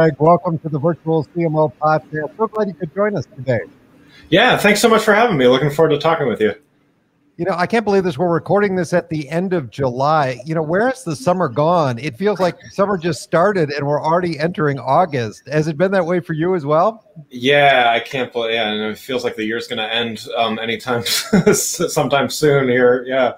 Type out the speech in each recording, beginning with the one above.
Greg, welcome to the Virtual CMO Podcast. So glad you could join us today. Yeah, thanks so much for having me. Looking forward to talking with you. You know, I can't believe this. We're recording this at the end of July. You know, where has the summer gone? It feels like summer just started and we're already entering August. Has it been that way for you as well? Yeah, I can't believe. Yeah, and it feels like the year's going to end um, anytime, sometime soon here. Yeah.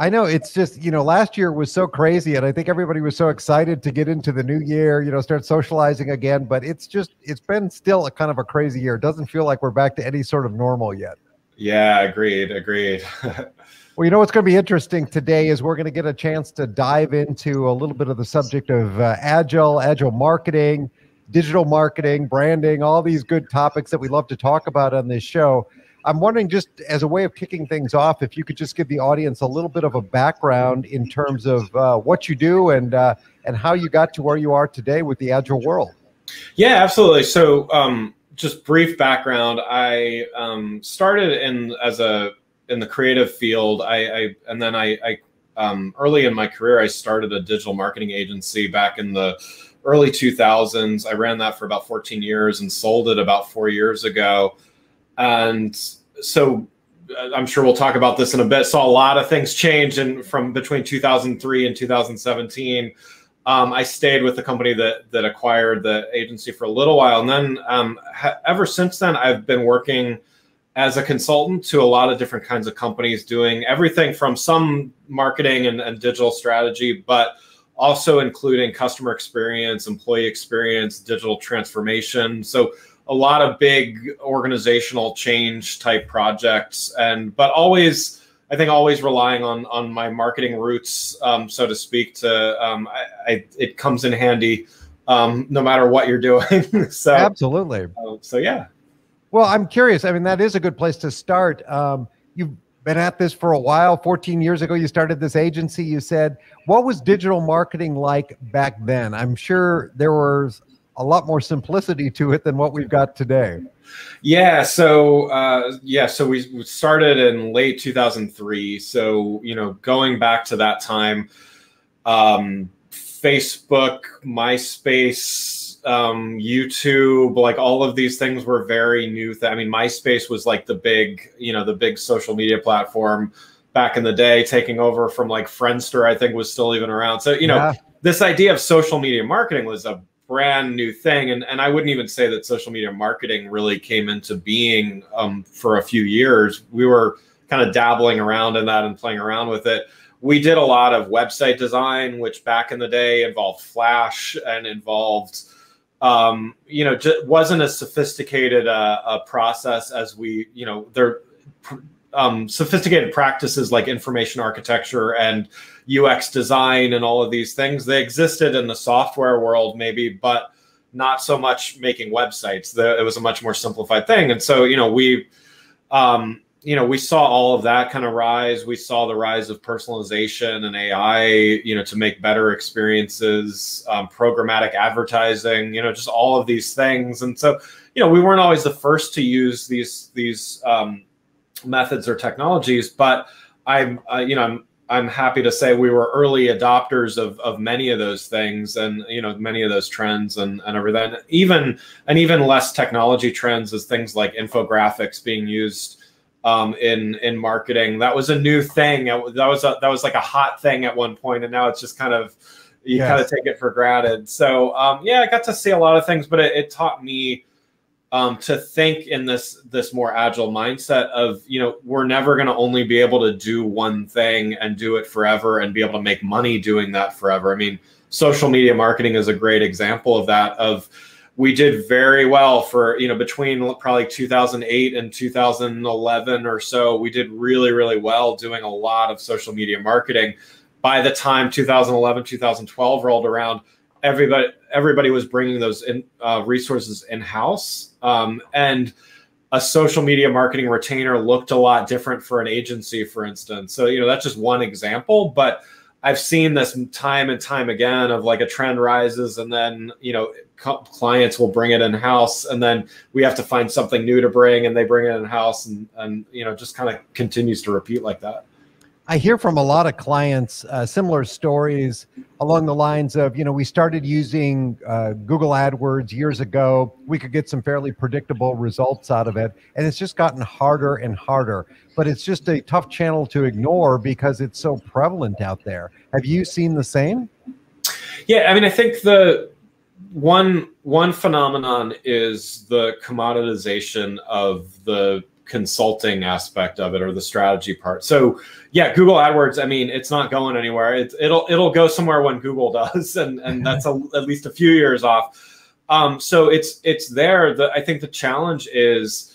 I know it's just, you know, last year was so crazy and I think everybody was so excited to get into the new year, you know, start socializing again, but it's just it's been still a kind of a crazy year. It doesn't feel like we're back to any sort of normal yet. Yeah, agreed, agreed. well, you know what's going to be interesting today is we're going to get a chance to dive into a little bit of the subject of uh, agile, agile marketing, digital marketing, branding, all these good topics that we love to talk about on this show. I'm wondering, just as a way of kicking things off, if you could just give the audience a little bit of a background in terms of uh, what you do and uh, and how you got to where you are today with the agile world. Yeah, absolutely. So, um, just brief background. I um, started in as a in the creative field. I, I and then I, I um, early in my career, I started a digital marketing agency back in the early 2000s. I ran that for about 14 years and sold it about four years ago. And so uh, I'm sure we'll talk about this in a bit. Saw a lot of things change in from between 2003 and 2017. Um, I stayed with the company that that acquired the agency for a little while, and then um, ever since then, I've been working as a consultant to a lot of different kinds of companies, doing everything from some marketing and, and digital strategy, but also including customer experience, employee experience, digital transformation. So a lot of big organizational change type projects, and but always I think always relying on on my marketing roots, um, so to speak. To um, I, I, it comes in handy um, no matter what you're doing. so absolutely. Uh, so yeah. Well, I'm curious. I mean, that is a good place to start. Um, you've been at this for a while. 14 years ago, you started this agency. You said, what was digital marketing like back then? I'm sure there was a lot more simplicity to it than what we've got today. Yeah. So uh, yeah. So we started in late 2003. So you know, going back to that time, um, Facebook, MySpace, um, YouTube, like all of these things were very new. Th- I mean, MySpace was like the big, you know, the big social media platform back in the day, taking over from like Friendster. I think was still even around. So you know, yeah. this idea of social media marketing was a brand new thing. And, and I wouldn't even say that social media marketing really came into being um, for a few years. We were kind of dabbling around in that and playing around with it. We did a lot of website design, which back in the day involved Flash and involved, um, you know, just wasn't as sophisticated a, a, process as we, you know, there um, sophisticated practices like information architecture and UX design and all of these things. They existed in the software world, maybe, but not so much making websites. The, it was a much more simplified thing. And so, you know, we, um, you know, we saw all of that kind of rise. We saw the rise of personalization and AI, you know, to make better experiences, um, programmatic advertising, you know, just all of these things. And so, you know, we weren't always the first to use these these um, methods or technologies, but I'm, uh, you know, I'm I'm happy to say we were early adopters of, of many of those things and you know many of those trends and, and everything. Even and even less technology trends as things like infographics being used um, in in marketing. That was a new thing. That was a, that was like a hot thing at one point and now it's just kind of you yes. kind of take it for granted. So um, yeah I got to see a lot of things but it, it taught me um, to think in this this more agile mindset of you know we're never going to only be able to do one thing and do it forever and be able to make money doing that forever. I mean, social media marketing is a great example of that. Of we did very well for you know between probably 2008 and 2011 or so. We did really really well doing a lot of social media marketing. By the time 2011 2012 rolled around everybody everybody was bringing those in, uh, resources in house, um, and a social media marketing retainer looked a lot different for an agency, for instance. So you know that's just one example, but I've seen this time and time again of like a trend rises and then you know clients will bring it in house and then we have to find something new to bring and they bring it in house and and you know just kind of continues to repeat like that. I hear from a lot of clients uh, similar stories along the lines of, you know, we started using uh, Google AdWords years ago. We could get some fairly predictable results out of it, and it's just gotten harder and harder. But it's just a tough channel to ignore because it's so prevalent out there. Have you seen the same? Yeah, I mean, I think the one one phenomenon is the commoditization of the consulting aspect of it or the strategy part. So yeah, Google AdWords. I mean, it's not going anywhere. It's, it'll it'll go somewhere when Google does, and and that's a, at least a few years off. Um, so it's it's there. The, I think the challenge is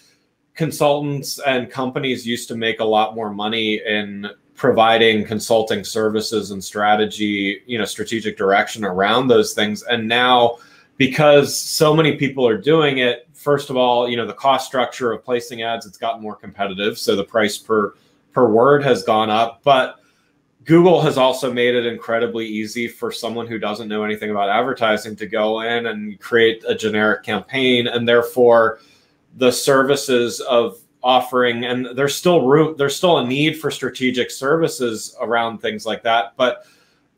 consultants and companies used to make a lot more money in providing consulting services and strategy, you know, strategic direction around those things, and now because so many people are doing it first of all you know the cost structure of placing ads it's gotten more competitive so the price per per word has gone up but google has also made it incredibly easy for someone who doesn't know anything about advertising to go in and create a generic campaign and therefore the services of offering and there's still room there's still a need for strategic services around things like that but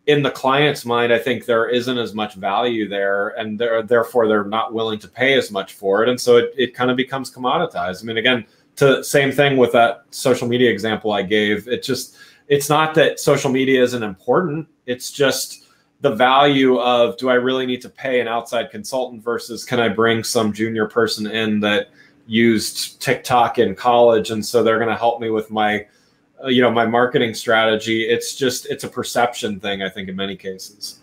in the client's mind, I think there isn't as much value there, and they're, therefore they're not willing to pay as much for it, and so it, it kind of becomes commoditized. I mean, again, to same thing with that social media example I gave. It just it's not that social media isn't important. It's just the value of do I really need to pay an outside consultant versus can I bring some junior person in that used TikTok in college, and so they're going to help me with my uh, you know my marketing strategy it's just it's a perception thing i think in many cases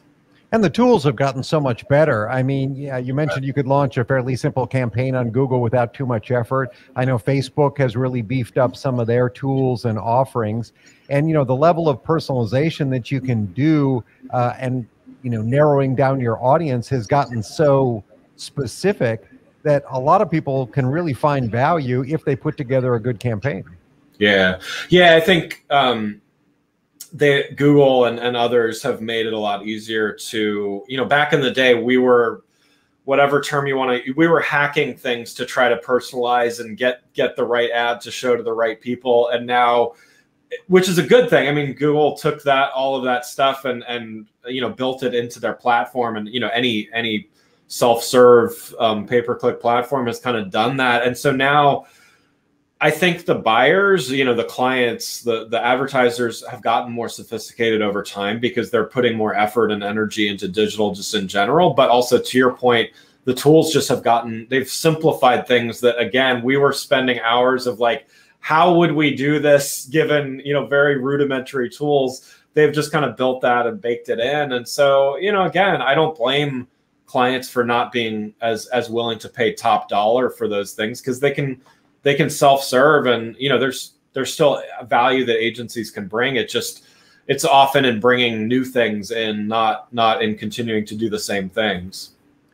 and the tools have gotten so much better. I mean, yeah, you mentioned you could launch a fairly simple campaign on Google without too much effort. I know Facebook has really beefed up some of their tools and offerings, and you know the level of personalization that you can do, uh, and you know narrowing down your audience has gotten so specific that a lot of people can really find value if they put together a good campaign. Yeah, yeah. I think um, they Google and, and others have made it a lot easier to you know. Back in the day, we were whatever term you want to we were hacking things to try to personalize and get get the right ad to show to the right people and now which is a good thing i mean google took that all of that stuff and and you know built it into their platform and you know any any self-serve um, pay-per-click platform has kind of done that and so now I think the buyers, you know, the clients, the the advertisers have gotten more sophisticated over time because they're putting more effort and energy into digital just in general. But also to your point, the tools just have gotten they've simplified things that again we were spending hours of like how would we do this given you know very rudimentary tools they've just kind of built that and baked it in and so you know again i don't blame clients for not being as as willing to pay top dollar for those things because they can they can self-serve and you know there's there's still value that agencies can bring. It just it's often in bringing new things in not not in continuing to do the same things.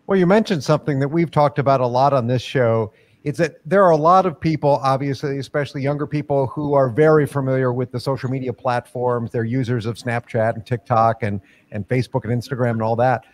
Well you mentioned something that we've talked about a lot on this show. It's that there are a lot of people obviously especially younger people who are very familiar with the social media platforms. They're users of snapchat and tiktok and and facebook and instagram and all that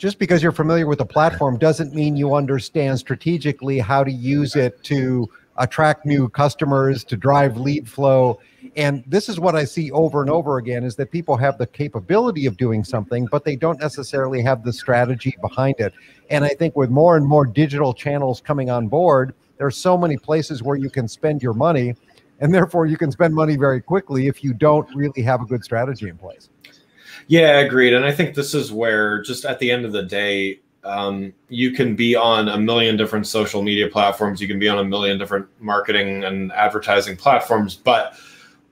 just because you're familiar with the platform doesn't mean you understand strategically how to use it to attract new customers to drive lead flow. And this is what i see over and over again is that people have the capability of doing something but they don't necessarily have the strategy behind it. And i think with more and more digital channels coming on board there's so many places where you can spend your money and therefore you can spend money very quickly if you don't really have a good strategy in place yeah, agreed. And I think this is where, just at the end of the day, um, you can be on a million different social media platforms. You can be on a million different marketing and advertising platforms, but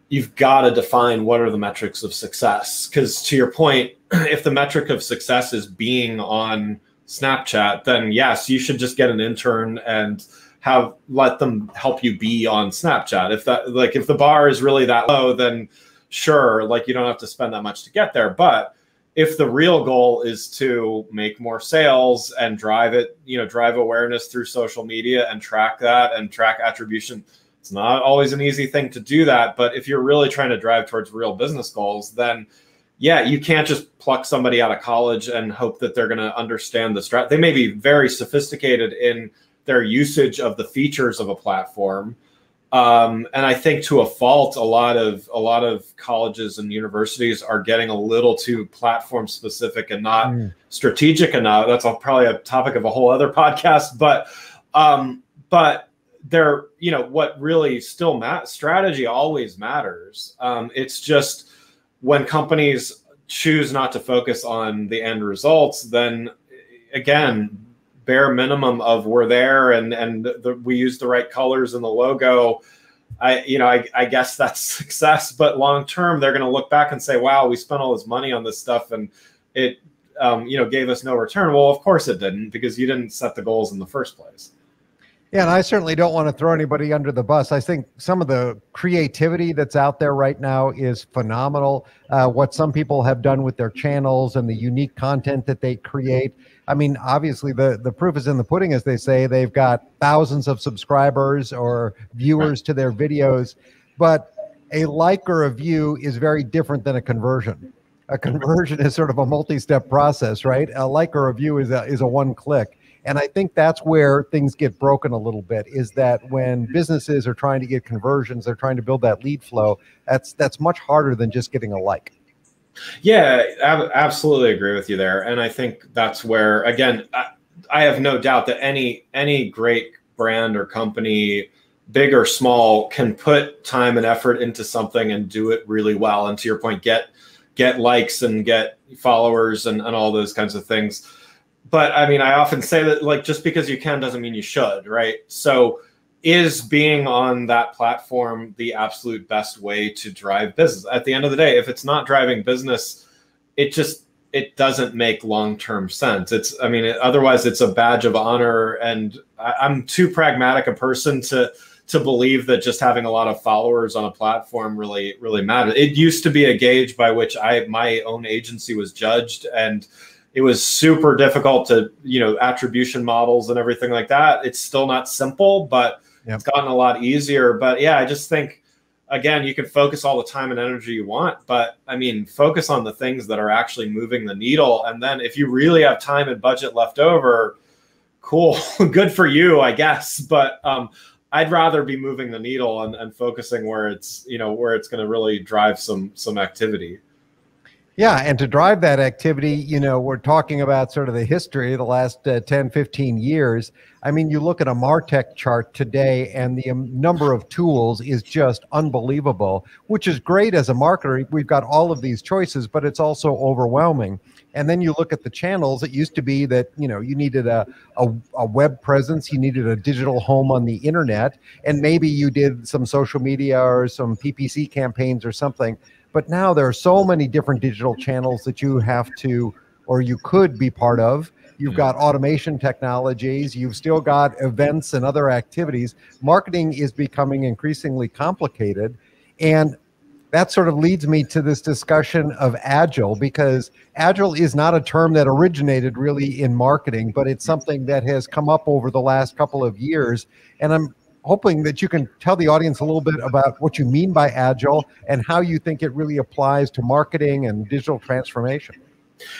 you've got to define what are the metrics of success. Because to your point, if the metric of success is being on Snapchat, then yes, you should just get an intern and have let them help you be on Snapchat. If that like if the bar is really that low, then sure, like you don't have to spend that much to get there. But if the real goal is to make more sales and drive it, you know, drive awareness through social media and track that and track attribution, it's not always an easy thing to do that. But if you're really trying to drive towards real business goals, then yeah, you can't just pluck somebody out of college and hope that they're going to understand the strat. They may be very sophisticated in their usage of the features of a platform, Um, and I think to a fault, a lot of a lot of colleges and universities are getting a little too platform specific and not mm. strategic enough. That's a, probably a topic of a whole other podcast, but um, but they're you know what really still matters. strategy always matters. Um, it's just when companies choose not to focus on the end results, then again bare minimum of we're there and and the, we use the right colors in the logo i you know I, I guess that's success but long term they're going to look back and say wow we spent all this money on this stuff and it um, you know gave us no return well of course it didn't because you didn't set the goals in the first place yeah, and I certainly don't want to throw anybody under the bus. I think some of the creativity that's out there right now is phenomenal. Uh, what some people have done with their channels and the unique content that they create. I mean, obviously, the, the proof is in the pudding, as they say. They've got thousands of subscribers or viewers to their videos, but a like or a view is very different than a conversion. A conversion is sort of a multi step process, right? A like or a view is a, is a one click and I think that's where things get broken a little bit is that when businesses are trying to get conversions, they're trying to build that lead flow. That's that's much harder than just getting a like. Yeah, I absolutely agree with you there. And I think that's where again, I, I have no doubt that any any great brand or company big or small can put time and effort into something and do it really well and to your point get get likes and get followers and, and all those kinds of things but I mean, I often say that like just because you can doesn't mean you should, right? So is being on that platform the absolute best way to drive business? At the end of the day, if it's not driving business, it just it doesn't make long-term sense. It's I mean, it, otherwise it's a badge of honor and I, I'm too pragmatic a person to to believe that just having a lot of followers on a platform really really matters. It used to be a gauge by which I my own agency was judged and it was super difficult to you know attribution models and everything like that it's still not simple but yep. it's gotten a lot easier but yeah i just think again you can focus all the time and energy you want but i mean focus on the things that are actually moving the needle and then if you really have time and budget left over cool good for you i guess but um, i'd rather be moving the needle and, and focusing where it's you know where it's going to really drive some some activity yeah, and to drive that activity, you know, we're talking about sort of the history of the last uh, 10, 15 years. I mean, you look at a Martech chart today, and the um, number of tools is just unbelievable, which is great as a marketer. We've got all of these choices, but it's also overwhelming. And then you look at the channels. It used to be that you know you needed a, a, a web presence, you needed a digital home on the internet, and maybe you did some social media or some PPC campaigns or something but now there are so many different digital channels that you have to, or you could be part of. You've hmm. got automation technologies. You've still got events and other activities. Marketing is becoming increasingly complicated. And that sort of leads me to this discussion of agile because agile is not a term that originated really in marketing, but it's hmm. something that has come up over the last couple of years. And I'm hoping that you can tell the audience a little bit about what you mean by agile and how you think it really applies to marketing and digital transformation.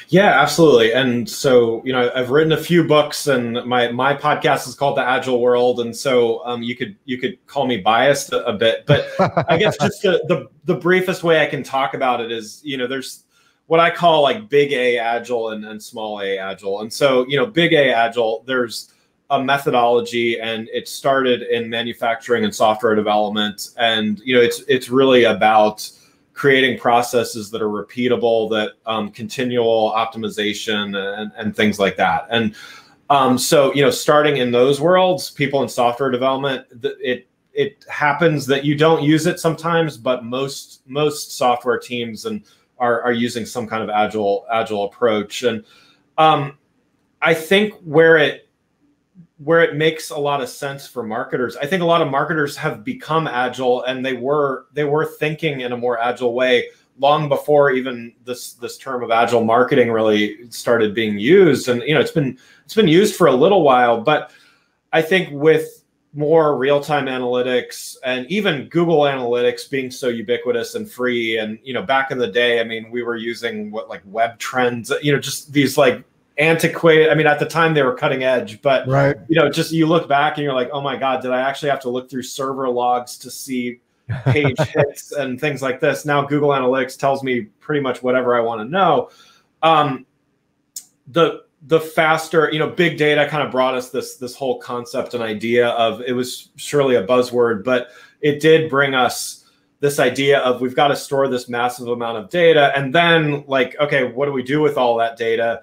Yeah, absolutely. And so, you know, I've written a few books, and my my podcast is called The Agile World. And so, um, you could you could call me biased a, a bit, but I guess just the, the the briefest way I can talk about it is, you know, there's what I call like big A Agile and, and small A Agile. And so, you know, big A Agile, there's a methodology and it started in manufacturing and software development. And you know it's it's really about creating processes that are repeatable that um, continual optimization and, and things like that. And um, so you know starting in those worlds people in software development it it happens that you don't use it sometimes but most most software teams and are, are using some kind of agile agile approach. And um, i think where it where it makes a lot of sense for marketers. I think a lot of marketers have become agile and they were they were thinking in a more agile way long before even this this term of agile marketing really started being used and you know it's been it's been used for a little while but I think with more real-time analytics and even Google Analytics being so ubiquitous and free and you know back in the day I mean we were using what like web trends you know just these like antiquated. I mean, at the time they were cutting edge, but right. you know, just you look back and you're like, oh my god, did I actually have to look through server logs to see page hits and things like this? Now Google Analytics tells me pretty much whatever I want to know. Um, the the faster, you know, big data kind of brought us this this whole concept and idea of it was surely a buzzword, but it did bring us this idea of we've got to store this massive amount of data and then like okay what do we do with all that data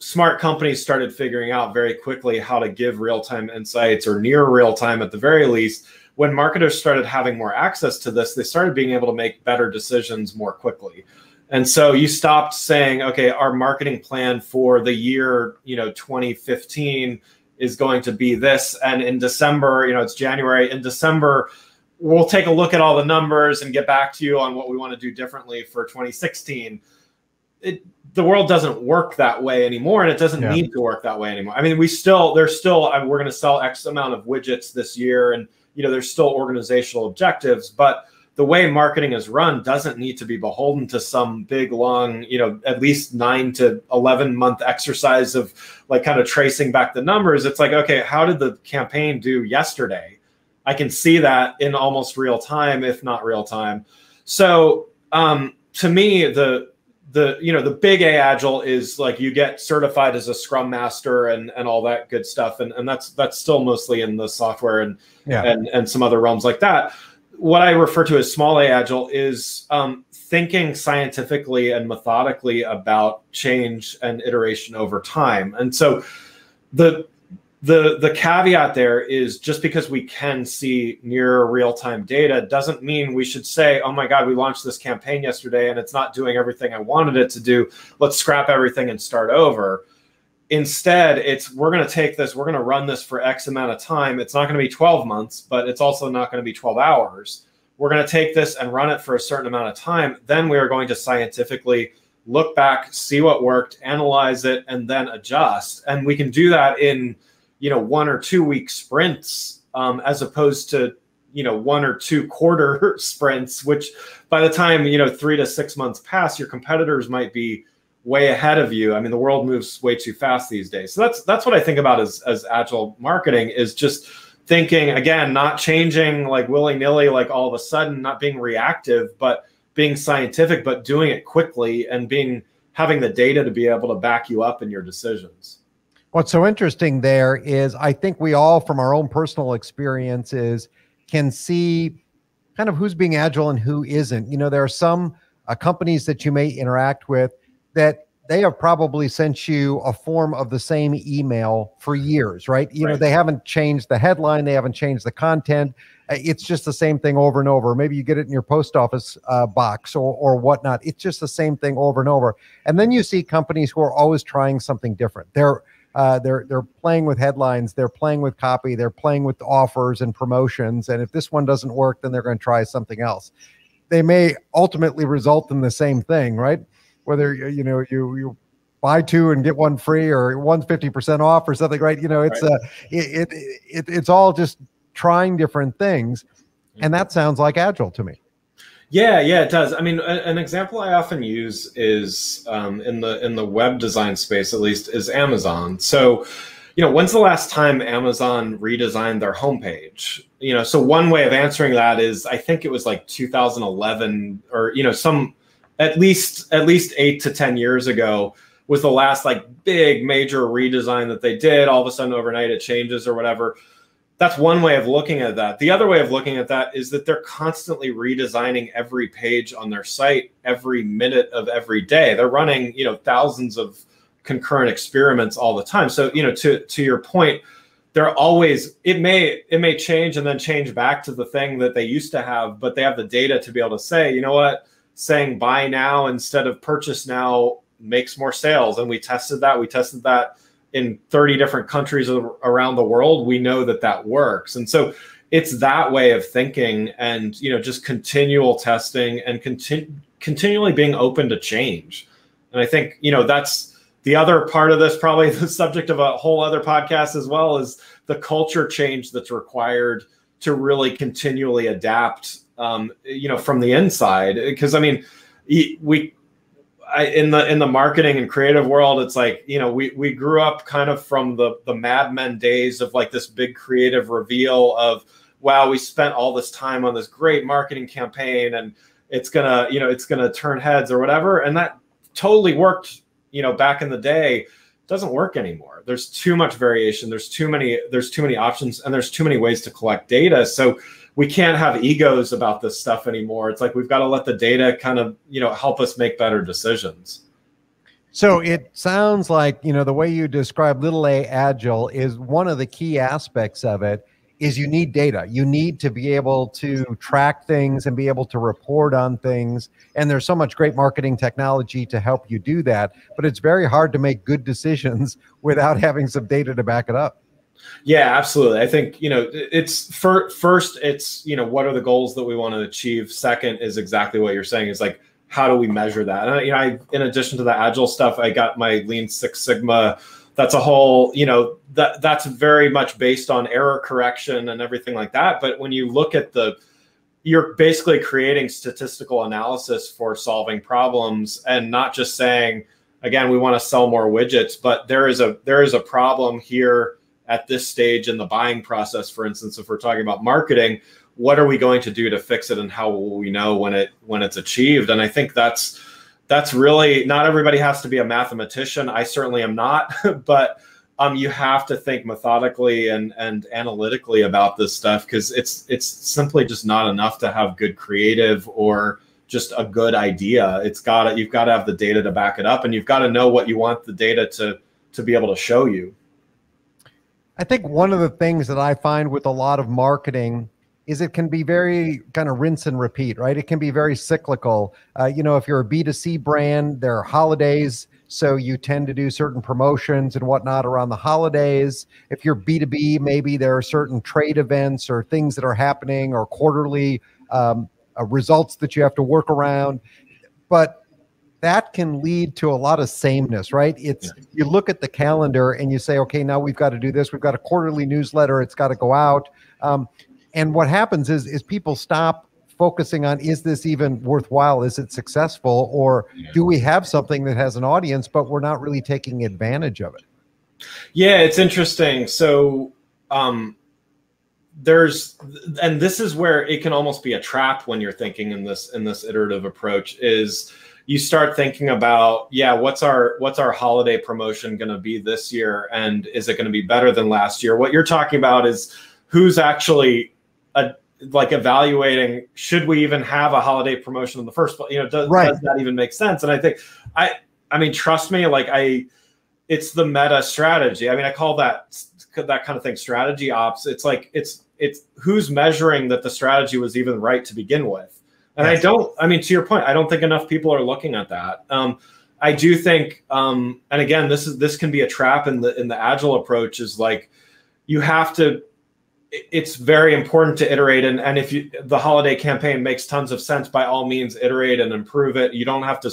smart companies started figuring out very quickly how to give real-time insights or near real-time at the very least. When marketers started having more access to this they started being able to make better decisions more quickly. And so you stopped saying okay our marketing plan for the year you know 2015 is going to be this and in december you know it's january in december we'll take a look at all the numbers and get back to you on what we want to do differently for 2016 it, the world doesn't work that way anymore and it doesn't yeah. need to work that way anymore i mean we still there's still I mean, we're going to sell x amount of widgets this year and you know there's still organizational objectives but the way marketing is run doesn't need to be beholden to some big long you know at least 9 to 11 month exercise of like kind of tracing back the numbers it's like okay how did the campaign do yesterday I can see that in almost real time, if not real time. So um, to me, the the you know the big A agile is like you get certified as a Scrum Master and and all that good stuff, and and that's that's still mostly in the software and yeah. and and some other realms like that. What I refer to as small A agile is um, thinking scientifically and methodically about change and iteration over time, and so the the the caveat there is just because we can see near real time data doesn't mean we should say oh my god we launched this campaign yesterday and it's not doing everything i wanted it to do. Let's scrap everything and start over. Instead it's we're going to take this we're going to run this for x amount of time. It's not going to be 12 months but it's also not going to be 12 hours. We're going to take this and run it for a certain amount of time. Then we are going to scientifically look back see what worked analyze it and then adjust. And we can do that in you know one or two week sprints um, as opposed to you know one or two quarter sprints which by the time you know three to six months pass your competitors might be way ahead of you. I mean the world moves way too fast these days. So that's that's what i think about as as agile marketing is just thinking again not changing like willy-nilly like all of a sudden not being reactive but being scientific but doing it quickly and being having the data to be able to back you up in your decisions What's so interesting there is I think we all, from our own personal experiences, can see kind of who's being agile and who isn't. You know, there are some uh, companies that you may interact with that they have probably sent you a form of the same email for years, right? You right. know, they haven't changed the headline, they haven't changed the content. Uh, it's just the same thing over and over. Maybe you get it in your post office uh, box or, or whatnot. It's just the same thing over and over. And then you see companies who are always trying something different. They're uh, they're they're playing with headlines, they're playing with copy, they're playing with offers and promotions. And if this one doesn't work, then they're going to try something else. They may ultimately result in the same thing, right? Whether you know you you buy two and get one free or one fifty percent off or something, right? You know, it's right. uh it, it, it it's all just trying different things, and that sounds like agile to me. Yeah, yeah, it does. I mean, a, an example I often use is um, in the in the web design space, at least, is Amazon. So, you know, when's the last time Amazon redesigned their homepage? You know, so one way of answering that is I think it was like 2011 or you know some at least at least eight to ten years ago was the last like big major redesign that they did. All of a sudden, overnight, it changes or whatever that's one way of looking at that. The other way of looking at that is that they're constantly redesigning every page on their site every minute of every day. They're running, you know, thousands of concurrent experiments all the time. So, you know, to to your point, they're always it may it may change and then change back to the thing that they used to have, but they have the data to be able to say, you know what, saying buy now instead of purchase now makes more sales. And we tested that. We tested that in 30 different countries around the world, we know that that works. And so it's that way of thinking and, you know, just continual testing and continu- continually being open to change. And I think, you know, that's the other part of this, probably the subject of a whole other podcast as well, is the culture change that's required to really continually adapt, um, you know, from the inside. Because I mean, we I, in the in the marketing and creative world, it's like you know we we grew up kind of from the the Mad Men days of like this big creative reveal of wow we spent all this time on this great marketing campaign and it's gonna you know it's gonna turn heads or whatever. And that totally worked you know back in the day. Doesn't work anymore. There's too much variation. There's too many there's too many options and there's too many ways to collect data. So we can't have egos about this stuff anymore. It's like we've got to let the data kind of, you know, help us make better decisions. So it sounds like, you know, the way you describe little a agile is one of the key aspects of it is you need data. You need to be able to track things and be able to report on things. And there's so much great marketing technology to help you do that, but it's very hard to make good decisions without having some data to back it up. Yeah, absolutely. I think, you know, it's for, first, it's, you know, what are the goals that we want to achieve? Second is exactly what you're saying is like, how do we measure that? And, you know, I, in addition to the agile stuff, I got my lean Six Sigma. That's a whole, you know, that that's very much based on error correction and everything like that. But when you look at the, you're basically creating statistical analysis for solving problems and not just saying, again, we want to sell more widgets, but there is a, there is a problem here at this stage in the buying process, for instance, if we're talking about marketing, what are we going to do to fix it and how will we know when it when it's achieved? And I think that's that's really not everybody has to be a mathematician. I certainly am not, but um, you have to think methodically and and analytically about this stuff because it's it's simply just not enough to have good creative or just a good idea. It's got to you've got to have the data to back it up, and you've got to know what you want the data to to be able to show you. I think one of the things that I find with a lot of marketing is it can be very kind of rinse and repeat, right? It can be very cyclical. Uh, you know, if you're a B2C brand, there are holidays, so you tend to do certain promotions and whatnot around the holidays. If you're B2B, maybe there are certain trade events or things that are happening or quarterly um, uh, results that you have to work around. But that can lead to a lot of sameness, right? It's yeah. you look at the calendar and you say, okay, now we've got to do this. We've got a quarterly newsletter. It's got to go out. Um, and what happens is is people stop focusing on is this even worthwhile? Is it successful, or yeah. do we have something that has an audience, but we're not really taking advantage of it? Yeah, it's interesting. So. Um, there's and this is where it can almost be a trap when you're thinking in this in this iterative approach is you start thinking about yeah what's our what's our holiday promotion going to be this year? And is it going to be better than last year? What you're talking about is who's actually a, like evaluating should we even have a holiday promotion in the first place you know does, right. does that even make sense? And i think i i mean trust me like i it's the meta strategy. I mean i call that that kind of thing strategy ops. It's like it's it's who's measuring that the strategy was even right to begin with and yes. I don't, I mean, to your point, I don't think enough people are looking at that. Um, I do think, um, and again, this is this can be a trap in the in the agile approach. Is like you have to. It's very important to iterate, and and if you the holiday campaign makes tons of sense, by all means, iterate and improve it. You don't have to,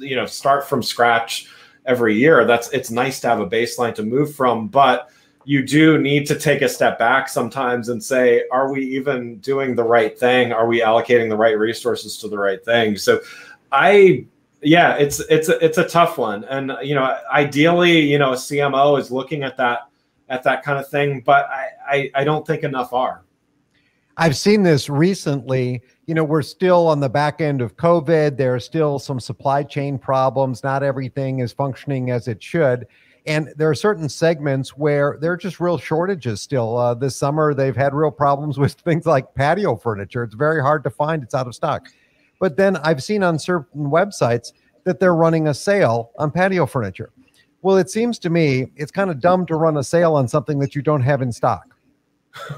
you know, start from scratch every year. That's it's nice to have a baseline to move from, but you do need to take a step back sometimes and say, are we even doing the right thing? Are we allocating the right resources to the right thing? So I yeah, it's it's a, it's a tough one. And you know, ideally, you know, a CMO is looking at that at that kind of thing, but I, I, I don't think enough are. I've seen this recently. You know, we're still on the back end of COVID. There are still some supply chain problems. Not everything is functioning as it should. And there are certain segments where there are just real shortages still. Uh, this summer, they've had real problems with things like patio furniture. It's very hard to find, it's out of stock. But then I've seen on certain websites that they're running a sale on patio furniture. Well, it seems to me it's kind of dumb to run a sale on something that you don't have in stock.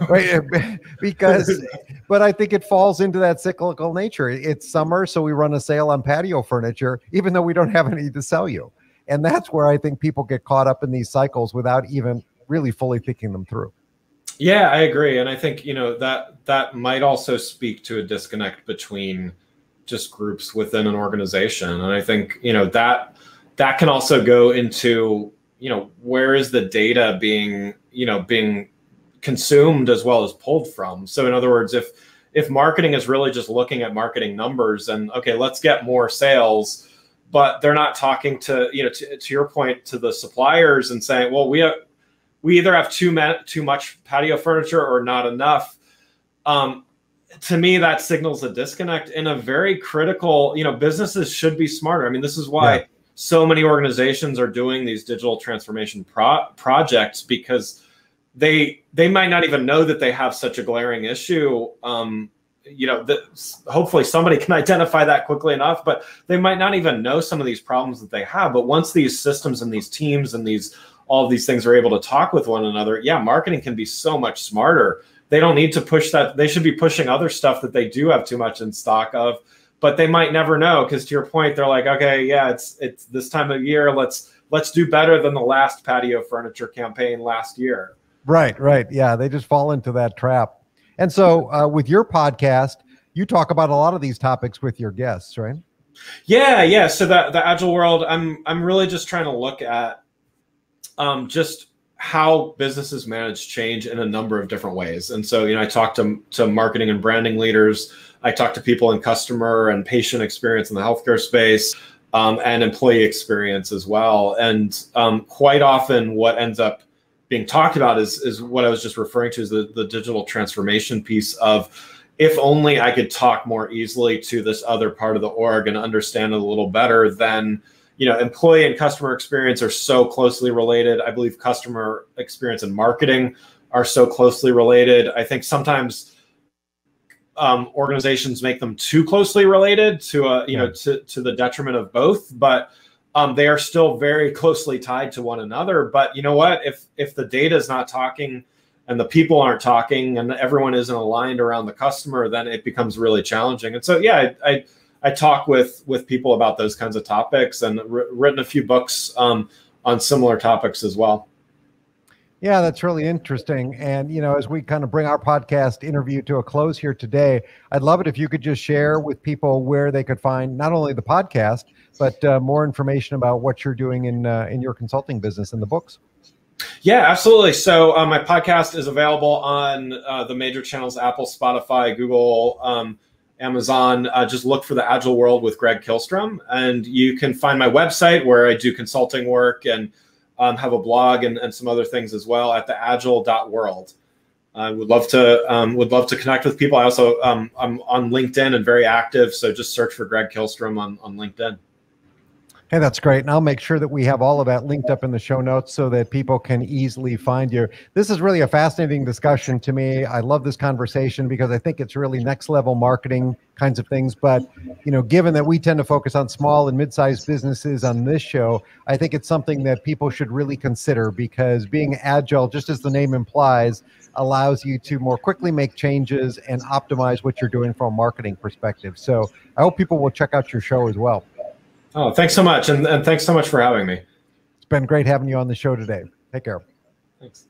right because but i think it falls into that cyclical nature it's summer so we run a sale on patio furniture even though we don't have any to sell you and that's where I think people get caught up in these cycles without even really fully thinking them through. Yeah, I agree. And I think, you know, that that might also speak to a disconnect between just groups within an organization. And I think, you know, that that can also go into, you know, where is the data being, you know, being consumed as well as pulled from. So in other words, if if marketing is really just looking at marketing numbers and okay, let's get more sales, but they're not talking to you know to, to your point to the suppliers and saying, well, we have we either have too ma- too much patio furniture or not enough. Um, to me, that signals a disconnect in a very critical. You know, businesses should be smarter. I mean, this is why. Yeah. So many organizations are doing these digital transformation pro- projects because they they might not even know that they have such a glaring issue um, you know, the, hopefully somebody can identify that quickly enough, but they might not even know some of these problems that they have. But once these systems and these teams and these all these things are able to talk with one another, yeah, marketing can be so much smarter. They don't need to push that. They should be pushing other stuff that they do have too much in stock of, but they might never know because to your point, they're like, okay, yeah, it's it's this time of year. Let's let's do better than the last patio furniture campaign last year. Right, right. Yeah, they just fall into that trap. And so, uh, with your podcast, you talk about a lot of these topics with your guests, right? Yeah, yeah. So the the agile world, I'm I'm really just trying to look at um, just how businesses manage change in a number of different ways. And so, you know, I talk to to marketing and branding leaders. I talk to people in customer and patient experience in the healthcare space. Um, and employee experience as well. And um, quite often, what ends up being talked about is is what I was just referring to is the, the digital transformation piece of if only I could talk more easily to this other part of the org and understand it a little better, then you know, employee and customer experience are so closely related. I believe customer experience and marketing are so closely related. I think sometimes um, organizations make them too closely related to a, you yeah. know to, to the detriment of both. But um, they are still very closely tied to one another. But you know what? If if the data is not talking and the people aren't talking and everyone isn't aligned around the customer, then it becomes really challenging. And so, yeah, I I, I talk with with people about those kinds of topics and written a few books um, on similar topics as well. Yeah, that's really interesting. And, you know, as we kind of bring our podcast interview to a close here today, I'd love it if you could just share with people where they could find not only the podcast, but uh, more information about what you're doing in, uh, in your consulting business and the books. Yeah, absolutely. So uh, my podcast is available on uh, the major channels Apple, Spotify, Google, um, Amazon. Uh, just look for the Agile World with Greg Kihlstrom. And you can find my website where I do consulting work and um, have a blog and, and some other things as well at the agile.world. I would love to um, would love to connect with people. I also um, I'm on LinkedIn and very active, so just search for Greg Kihlstrom on, on LinkedIn. Hey, that's great. And I'll make sure that we have all of that linked up in the show notes so that people can easily find you. This is really a fascinating discussion to me. I love this conversation because I think it's really next level marketing kinds of things. But, you know, given that we tend to focus on small and mid sized businesses on this show, I think it's something that people should really consider because being agile, just as the name implies, allows you to more quickly make changes and optimize what you're doing from a marketing perspective. So I hope people will check out your show as well. Oh, thanks so much. And, and thanks so much for having me. It's been great having you on the show today. Take care. Thanks.